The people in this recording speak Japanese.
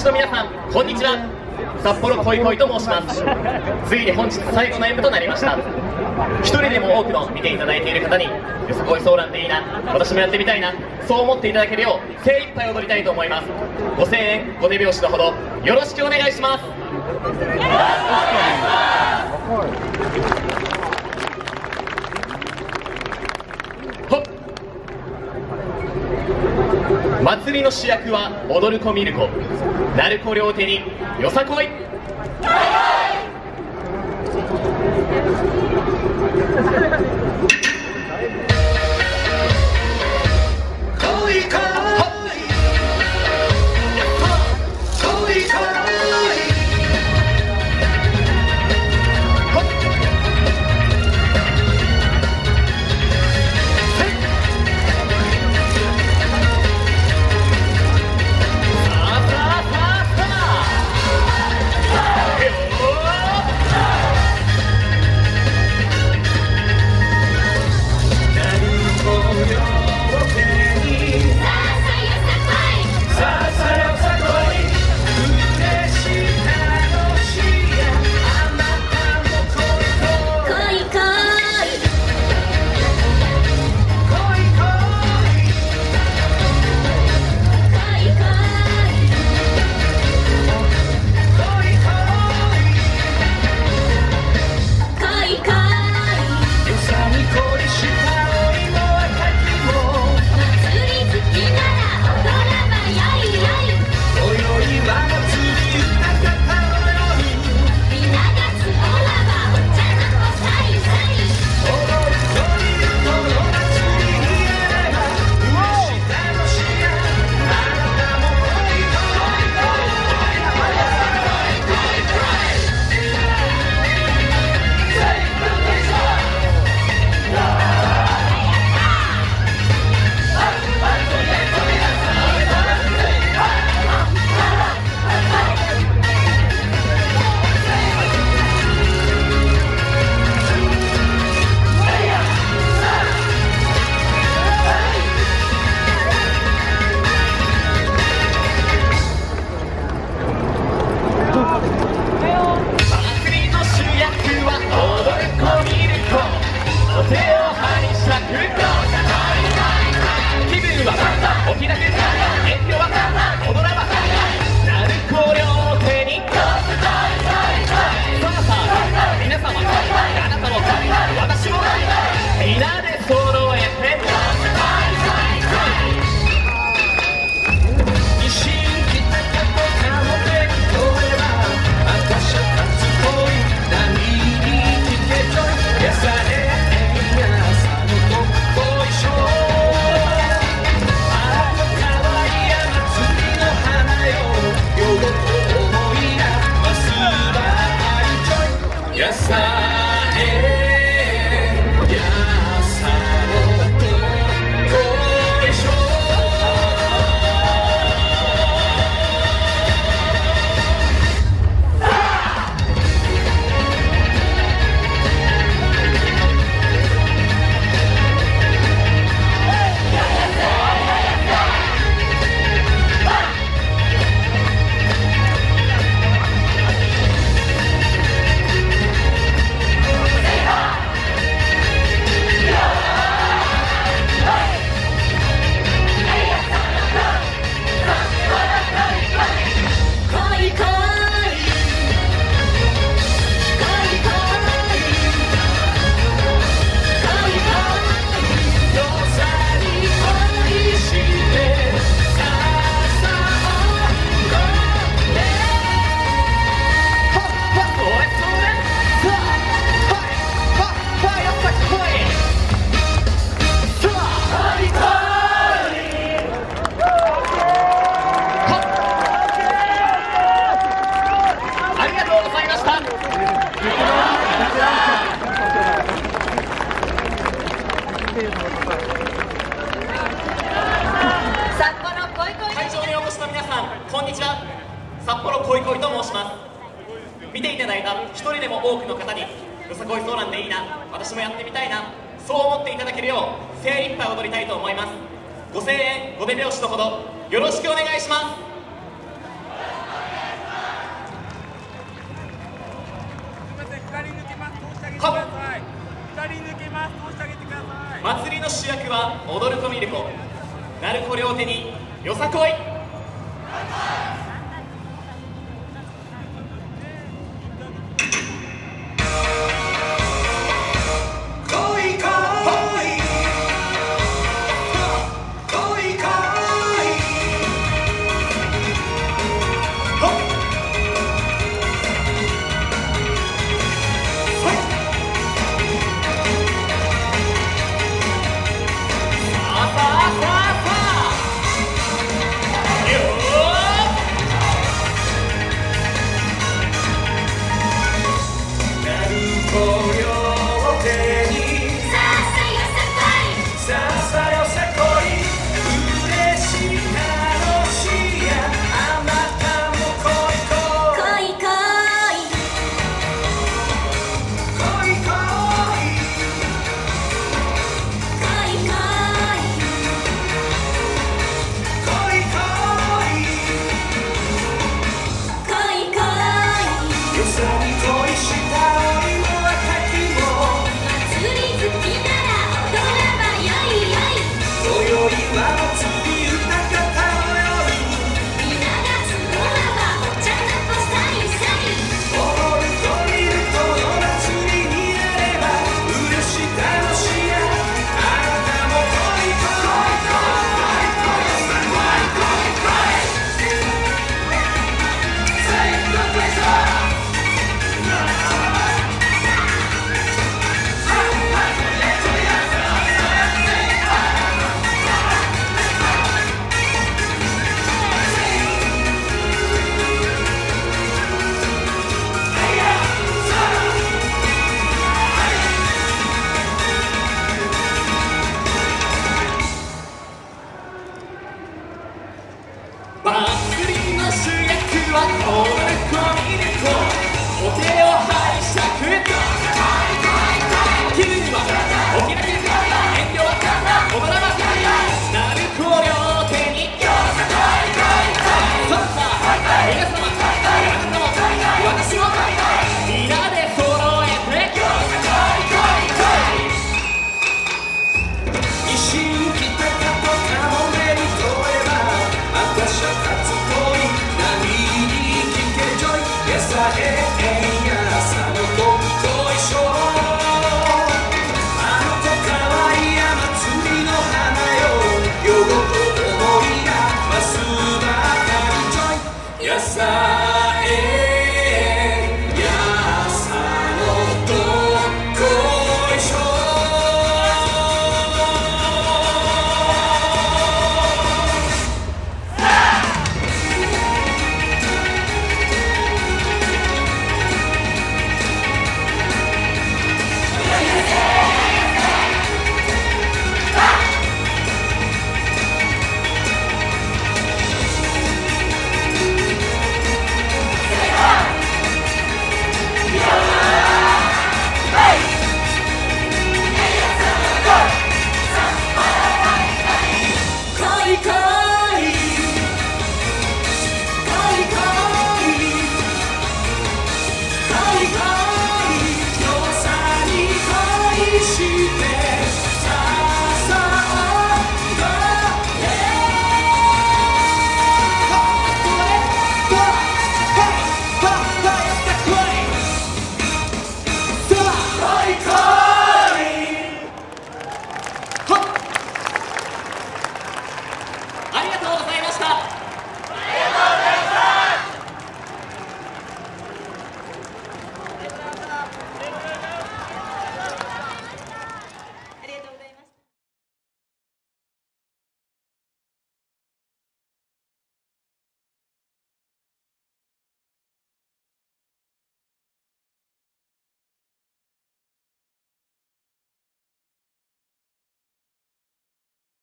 士の皆さんこんにちは。札幌こいこいと申します。ついに本日最後の演舞となりました。一人でも多くの見ていただいている方によさこいソーランでいいな。私もやってみたいな。そう思っていただけるよう精一杯踊りたいと思います。ご声援ご手拍子のほどよろしくお願いします。祭りの主役は踊る子ミる子鳴子両手によさこいはい。 사. ていただいた1人でも多くの方によさこいそうなんでいいな私もやってみたいなそう思っていただけるよう精一杯踊りたいと思います。ご声援ご手拍子のほどよろしくお願いします。祭りの主役は踊る子ミルコ。鳴子両手によさこい。